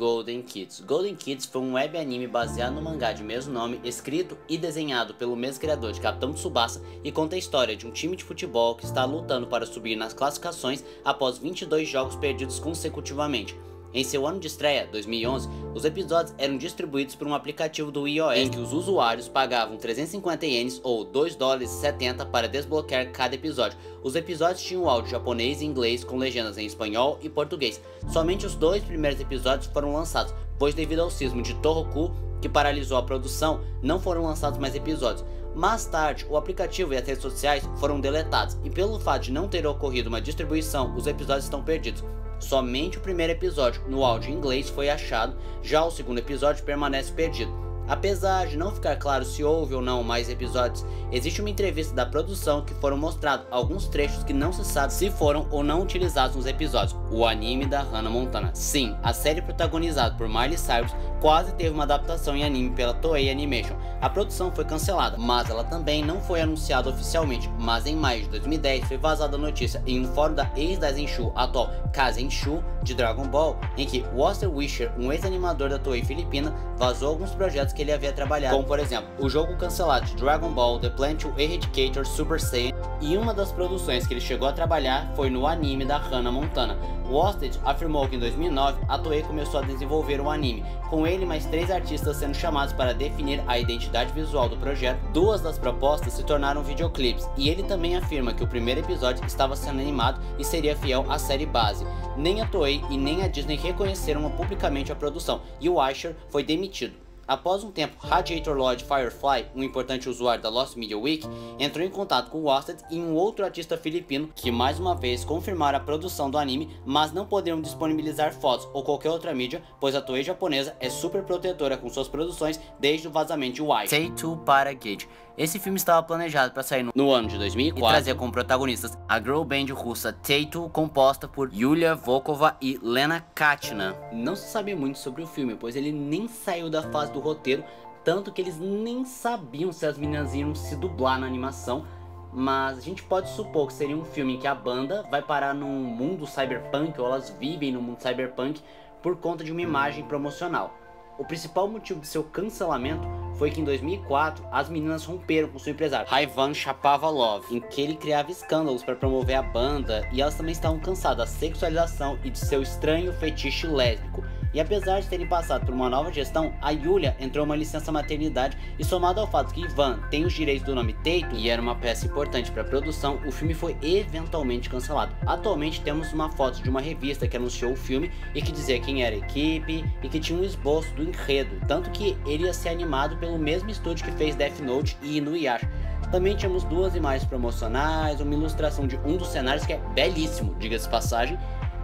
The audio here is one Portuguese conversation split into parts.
Golden Kids. Golden Kids foi um web anime baseado no mangá de mesmo nome, escrito e desenhado pelo mesmo criador de Capitão Tsubasa e conta a história de um time de futebol que está lutando para subir nas classificações após 22 jogos perdidos consecutivamente. Em seu ano de estreia, 2011, os episódios eram distribuídos por um aplicativo do iOS em que os usuários pagavam 350 ienes ou 2 dólares 70 para desbloquear cada episódio. Os episódios tinham áudio japonês e inglês com legendas em espanhol e português. Somente os dois primeiros episódios foram lançados, pois devido ao sismo de Tohoku, que paralisou a produção, não foram lançados mais episódios. Mais tarde, o aplicativo e as redes sociais foram deletados, e pelo fato de não ter ocorrido uma distribuição, os episódios estão perdidos. Somente o primeiro episódio no áudio em inglês foi achado, já o segundo episódio permanece perdido. Apesar de não ficar claro se houve ou não mais episódios, existe uma entrevista da produção que foram mostrados alguns trechos que não se sabe se foram ou não utilizados nos episódios. O anime da Hannah Montana. Sim, a série protagonizada por Miley Cyrus quase teve uma adaptação em anime pela Toei Animation. A produção foi cancelada, mas ela também não foi anunciada oficialmente. Mas em maio de 2010 foi vazada a notícia em um fórum da ex da Zenshu, atual Kazenshu, de Dragon Ball, em que Walter Wisher, um ex-animador da Toei Filipina, vazou alguns projetos que ele havia trabalhado, como por exemplo, o jogo cancelado de Dragon Ball The Plan to Eradicator Super Saiyan, e uma das produções que ele chegou a trabalhar foi no anime da Hannah Montana. Wasted afirmou que em 2009 a Toei começou a desenvolver o anime, com ele mais três artistas sendo chamados para definir a identidade visual do projeto. Duas das propostas se tornaram videoclipes, e ele também afirma que o primeiro episódio estava sendo animado e seria fiel à série base. Nem a Toei e nem a Disney reconheceram publicamente a produção, e o Asher foi demitido. Após um tempo, Radiator Lord Firefly, um importante usuário da Lost Media Week, entrou em contato com Wasted e um outro artista filipino que mais uma vez confirmaram a produção do anime, mas não poderiam disponibilizar fotos ou qualquer outra mídia, pois a Toei japonesa é super protetora com suas produções desde o vazamento de Wai. Tattoo para Gage. Esse filme estava planejado para sair no ano de 2004 e trazer como protagonistas a girl band russa Tattoo, composta por Yulia Volkova e Lena Katina. Não se sabe muito sobre o filme, pois ele nem saiu da fase do roteiro, tanto que eles nem sabiam se as meninas iam se dublar na animação, mas a gente pode supor que seria um filme em que a banda vai parar num mundo cyberpunk, ou elas vivem no mundo cyberpunk, por conta de uma imagem promocional. O principal motivo de seu cancelamento foi que em 2004 as meninas romperam com seu empresário, Raivan Chapavalov, em que ele criava escândalos para promover a banda e elas também estavam cansadas da sexualização e de seu estranho fetiche lésbico. E apesar de terem passado por uma nova gestão, a Yulia entrou uma licença maternidade e somado ao fato que Ivan tem os direitos do nome Taito e era uma peça importante para a produção, o filme foi eventualmente cancelado. Atualmente temos uma foto de uma revista que anunciou o filme e que dizia quem era a equipe e que tinha um esboço do enredo, tanto que ele ia ser animado pelo mesmo estúdio que fez Death Note e Inuyasha. Também tínhamos duas imagens promocionais, uma ilustração de um dos cenários que é belíssimo, diga-se passagem,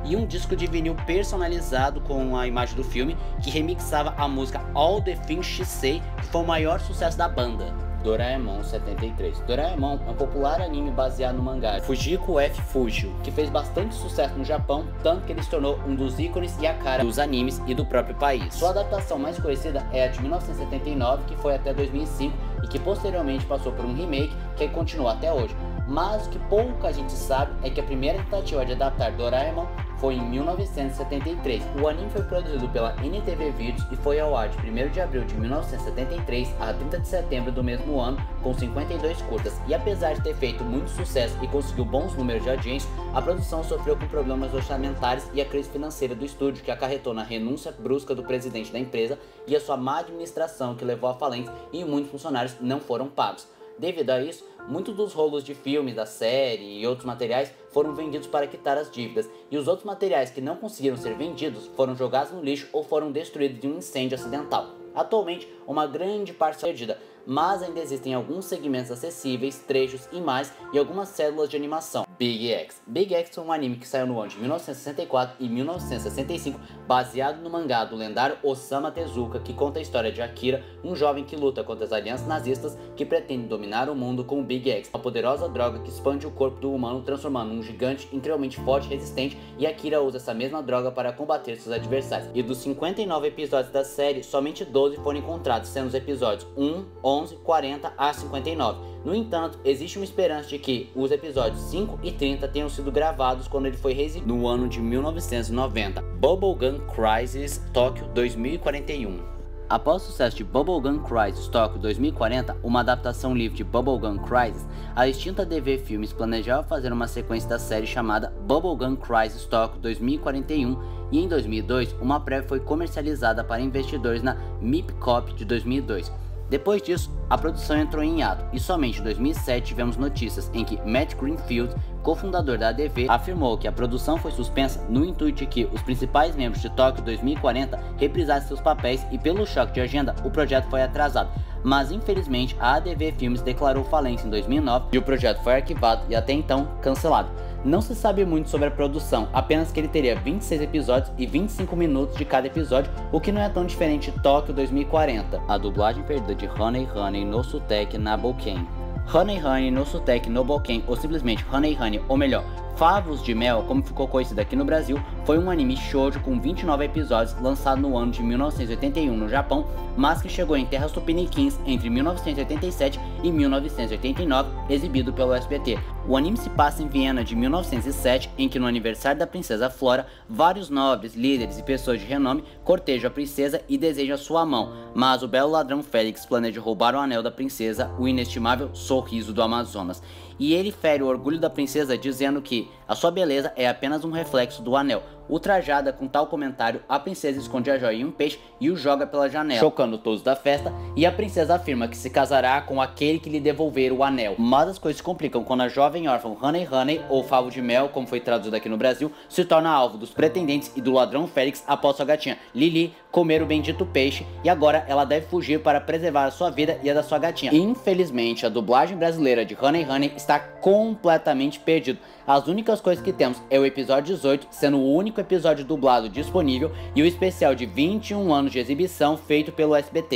e um disco de vinil personalizado com a imagem do filme que remixava a música All the Things She Say, que foi o maior sucesso da banda. Doraemon 73. Doraemon é um popular anime baseado no mangá Fujiko F. Fujio, que fez bastante sucesso no Japão, tanto que ele se tornou um dos ícones e a cara dos animes e do próprio país. Sua adaptação mais conhecida é a de 1979, que foi até 2005 e que posteriormente passou por um remake que continua até hoje. Mas o que pouca gente sabe é que a primeira tentativa de adaptar Doraemon foi em 1973. O anime foi produzido pela NTV Videos e foi ao ar de 1 de abril de 1973 a 30 de setembro do mesmo ano, com 52 curtas. E apesar de ter feito muito sucesso e conseguiu bons números de audiência, a produção sofreu com problemas orçamentários e a crise financeira do estúdio, que acarretou na renúncia brusca do presidente da empresa e a sua má administração, que levou à falência e muitos funcionários não foram pagos. Devido a isso, muitos dos rolos de filmes da série e outros materiais foram vendidos para quitar as dívidas, e os outros materiais que não conseguiram ser vendidos foram jogados no lixo ou foram destruídos de um incêndio acidental. Atualmente, uma grande parte perdida, mas ainda existem alguns segmentos acessíveis, trechos, imagens e algumas células de animação. Big X. Big X é um anime que saiu no ano de 1964 e 1965, baseado no mangá do lendário Osama Tezuka, que conta a história de Akira, um jovem que luta contra as alianças nazistas que pretendem dominar o mundo com o Big X, uma poderosa droga que expande o corpo do humano, transformando um gigante incrivelmente forte e resistente, e Akira usa essa mesma droga para combater seus adversários. E dos 59 episódios da série, somente 12 foram encontrados, sendo os episódios 1, 11, 11, 40 a 59. No entanto, existe uma esperança de que os episódios 5 e 30 tenham sido gravados quando ele foi reexibido no ano de 1990. Bubblegum Crisis Tóquio 2041 Após o sucesso de Bubblegum Crisis Tóquio 2040, uma adaptação livre de Bubblegum Crisis, a extinta DV Filmes planejava fazer uma sequência da série chamada Bubblegum Crisis Tóquio 2041 e em 2002 uma prévia foi comercializada para investidores na MIPCOP de 2002. Depois disso, a produção entrou em hiato e somente em 2007 tivemos notícias em que Matt Greenfield, cofundador da ADV, afirmou que a produção foi suspensa no intuito de que os principais membros de Tóquio 2040 reprisassem seus papéis e pelo choque de agenda o projeto foi atrasado. Mas infelizmente a ADV Filmes declarou falência em 2009 e o projeto foi arquivado e até então cancelado. Não se sabe muito sobre a produção, apenas que ele teria 26 episódios e 25 minutos de cada episódio, o que não é tão diferente de Tóquio 2040. A dublagem perdida de Honey Honey no Sutek Naboken. Honey Honey no Sutek Noboken, ou simplesmente Honey Honey, ou melhor, Favos de Mel, como ficou conhecido aqui no Brasil, foi um anime shoujo com 29 episódios lançado no ano de 1981 no Japão, mas que chegou em terras tupiniquins entre 1987 e 1989, exibido pelo SBT. O anime se passa em Viena de 1907, em que no aniversário da princesa Flora, vários nobres, líderes e pessoas de renome cortejam a princesa e desejam sua mão, mas o belo ladrão Félix planeja roubar o anel da princesa, o inestimável sorriso do Amazonas e ele fere o orgulho da princesa dizendo que a sua beleza é apenas um reflexo do anel. Ultrajada com tal comentário, a princesa esconde a joia em um peixe e o joga pela janela, chocando todos da festa, e a princesa afirma que se casará com aquele que lhe devolver o anel. Mas as coisas se complicam quando a jovem órfã Honey Honey, ou Favo de Mel, como foi traduzido aqui no Brasil, se torna alvo dos pretendentes e do ladrão Félix após sua gatinha Lili comer o bendito peixe, e agora ela deve fugir para preservar a sua vida e a da sua gatinha. Infelizmente, a dublagem brasileira de Honey Honey está completamente perdida. As únicas coisas que temos é o episódio 18, sendo o único episódio dublado disponível, e o especial de 21 anos de exibição feito pelo SBT.